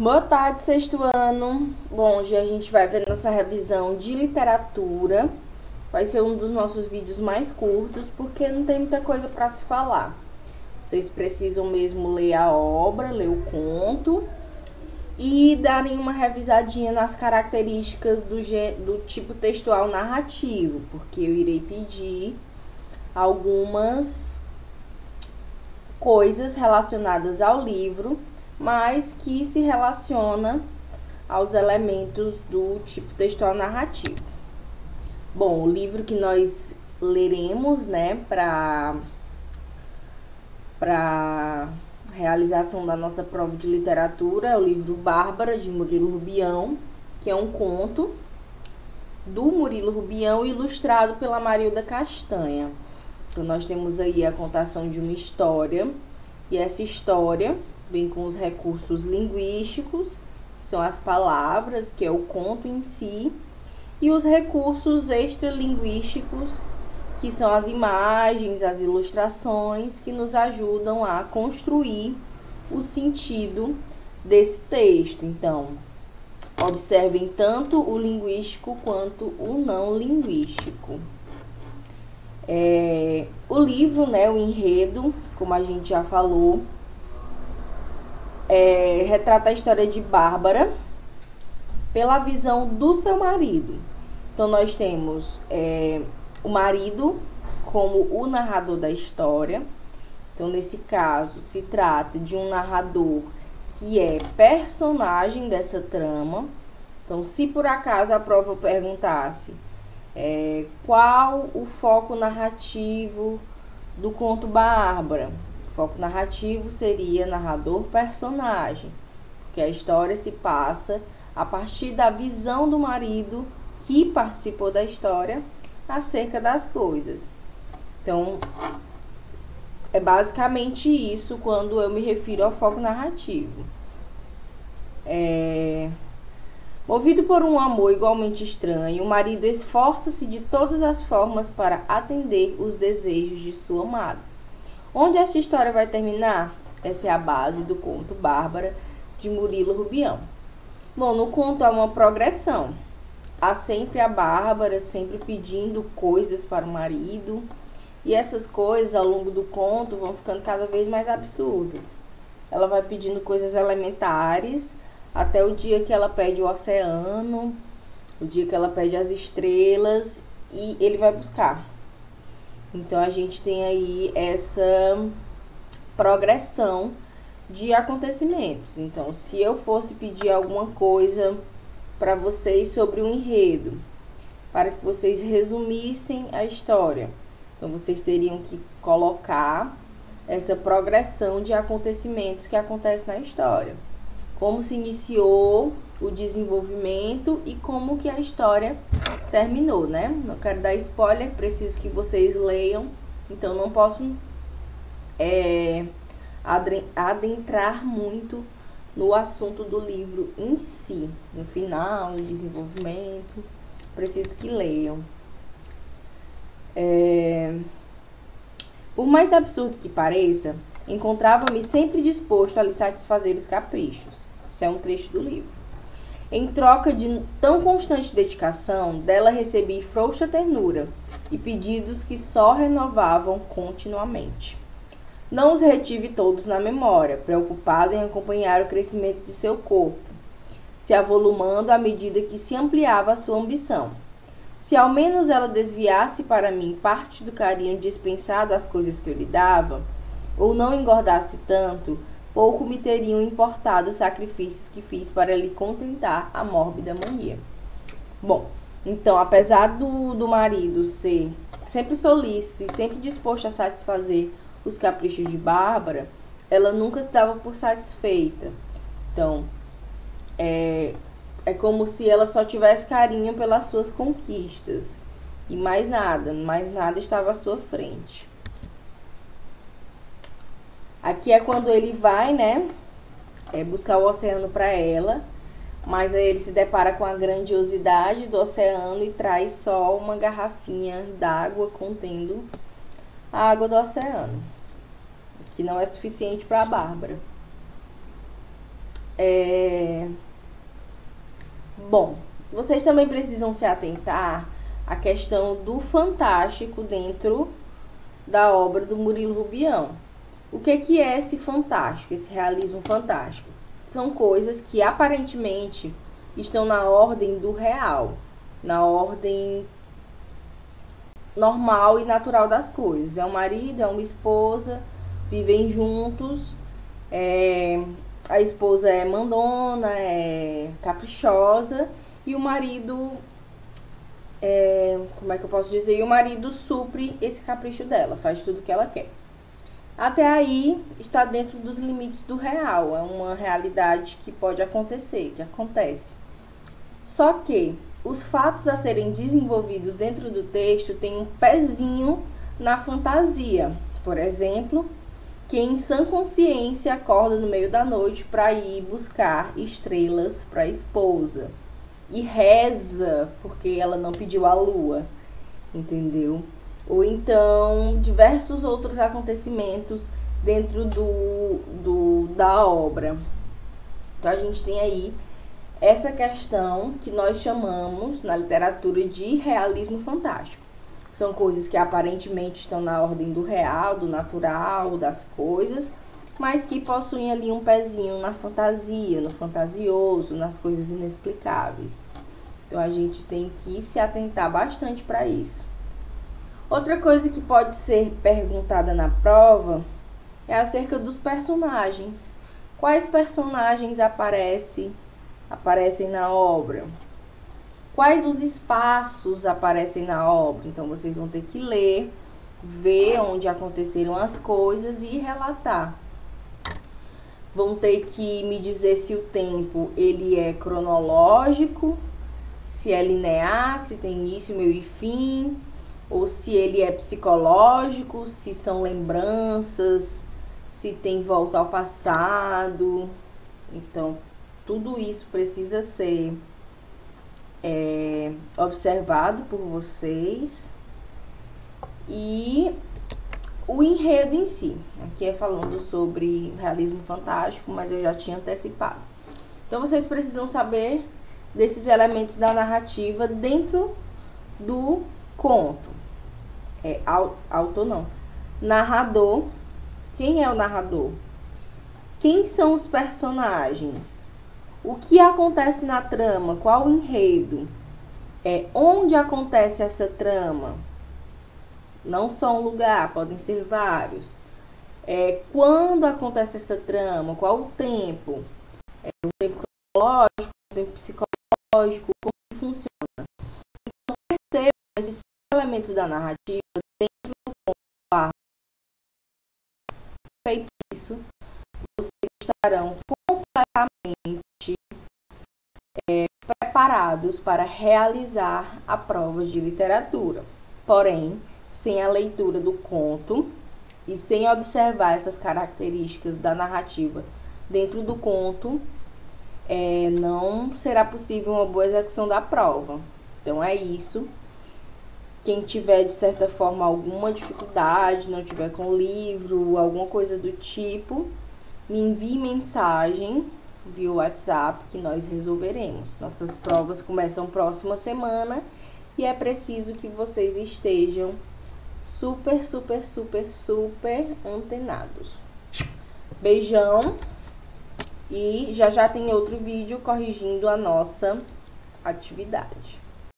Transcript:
Boa tarde, sexto ano. Bom, hoje a gente vai ver nossa revisão de literatura. Vai ser um dos nossos vídeos mais curtos, porque não tem muita coisa para se falar. Vocês precisam mesmo ler a obra, ler o conto e darem uma revisadinha nas características do, do tipo textual narrativo, porque eu irei pedir algumas coisas relacionadas ao livro mas que se relaciona aos elementos do tipo textual narrativo. Bom, o livro que nós leremos, né, para para realização da nossa prova de literatura é o livro Bárbara de Murilo Rubião, que é um conto do Murilo Rubião ilustrado pela Marilda Castanha. Então nós temos aí a contação de uma história e essa história vem com os recursos linguísticos, que são as palavras, que é o conto em si, e os recursos extralinguísticos, que são as imagens, as ilustrações, que nos ajudam a construir o sentido desse texto. Então, observem tanto o linguístico quanto o não linguístico. É, o livro, né, o enredo, como a gente já falou, é, retrata a história de Bárbara pela visão do seu marido. Então, nós temos é, o marido como o narrador da história. Então, nesse caso, se trata de um narrador que é personagem dessa trama. Então, se por acaso a prova perguntasse é, qual o foco narrativo do conto Bárbara, foco narrativo seria narrador-personagem, porque a história se passa a partir da visão do marido que participou da história acerca das coisas. Então, é basicamente isso quando eu me refiro ao foco narrativo. É... Movido por um amor igualmente estranho, o marido esforça-se de todas as formas para atender os desejos de sua amada. Onde esta história vai terminar? Essa é a base do conto Bárbara de Murilo Rubião. Bom, no conto há uma progressão. Há sempre a Bárbara sempre pedindo coisas para o marido, e essas coisas ao longo do conto vão ficando cada vez mais absurdas. Ela vai pedindo coisas elementares até o dia que ela pede o oceano, o dia que ela pede as estrelas e ele vai buscar. Então a gente tem aí essa progressão de acontecimentos. Então, se eu fosse pedir alguma coisa para vocês sobre o um enredo, para que vocês resumissem a história, então vocês teriam que colocar essa progressão de acontecimentos que acontece na história. Como se iniciou o desenvolvimento e como que a história terminou, né? Não quero dar spoiler, preciso que vocês leiam, então não posso é, adentrar muito no assunto do livro em si, no final, no desenvolvimento, preciso que leiam. É, por mais absurdo que pareça, encontrava-me sempre disposto a lhe satisfazer os caprichos. Isso é um trecho do livro. Em troca de tão constante dedicação, dela recebi frouxa ternura e pedidos que só renovavam continuamente. Não os retive todos na memória, preocupado em acompanhar o crescimento de seu corpo, se avolumando à medida que se ampliava a sua ambição. Se ao menos ela desviasse para mim parte do carinho dispensado às coisas que eu lhe dava, ou não engordasse tanto, pouco me teriam importado os sacrifícios que fiz para lhe contentar a mórbida mania. Bom, então, apesar do, do marido ser sempre solícito e sempre disposto a satisfazer os caprichos de Bárbara, ela nunca se dava por satisfeita. Então, é, é como se ela só tivesse carinho pelas suas conquistas. E mais nada, mais nada estava à sua frente. Aqui é quando ele vai, né, é, buscar o oceano para ela, mas aí ele se depara com a grandiosidade do oceano e traz só uma garrafinha d'água contendo a água do oceano, que não é suficiente para a Bárbara. É... Bom, vocês também precisam se atentar à questão do fantástico dentro da obra do Murilo Rubião. O que, que é esse fantástico, esse realismo fantástico? São coisas que aparentemente estão na ordem do real, na ordem normal e natural das coisas. É um marido, é uma esposa, vivem juntos, é, a esposa é mandona, é caprichosa e o marido é, como é que eu posso dizer? E o marido supre esse capricho dela, faz tudo o que ela quer. Até aí está dentro dos limites do real, é uma realidade que pode acontecer, que acontece. Só que os fatos a serem desenvolvidos dentro do texto têm um pezinho na fantasia. Por exemplo, que em sã consciência acorda no meio da noite para ir buscar estrelas para a esposa e reza porque ela não pediu a lua, entendeu? Ou então diversos outros acontecimentos dentro do, do da obra. Então a gente tem aí essa questão que nós chamamos na literatura de realismo fantástico. São coisas que aparentemente estão na ordem do real, do natural, das coisas, mas que possuem ali um pezinho na fantasia, no fantasioso, nas coisas inexplicáveis. Então a gente tem que se atentar bastante para isso. Outra coisa que pode ser perguntada na prova é acerca dos personagens. Quais personagens aparecem aparecem na obra? Quais os espaços aparecem na obra? Então vocês vão ter que ler, ver onde aconteceram as coisas e relatar. Vão ter que me dizer se o tempo ele é cronológico, se é linear, se tem início, meio e fim, ou se ele é psicológico, se são lembranças, se tem volta ao passado. Então, tudo isso precisa ser é, observado por vocês. E o enredo em si, aqui é falando sobre realismo fantástico, mas eu já tinha antecipado. Então vocês precisam saber desses elementos da narrativa dentro do conto. É autor não. Narrador. Quem é o narrador? Quem são os personagens? O que acontece na trama? Qual o enredo? É, onde acontece essa trama? Não só um lugar, podem ser vários. É, quando acontece essa trama? Qual o tempo? É o tempo cronológico, o tempo psicológico, como funciona? Então, percebam esses elementos da narrativa dentro do conto. Feito isso, vocês estarão completamente é, preparados para realizar a prova de literatura. Porém, sem a leitura do conto e sem observar essas características da narrativa dentro do conto, é, não será possível uma boa execução da prova. Então é isso. Quem tiver de certa forma alguma dificuldade, não tiver com livro, alguma coisa do tipo, me envie mensagem via WhatsApp que nós resolveremos. Nossas provas começam próxima semana e é preciso que vocês estejam super, super, super, super antenados. Beijão e já já tem outro vídeo corrigindo a nossa atividade.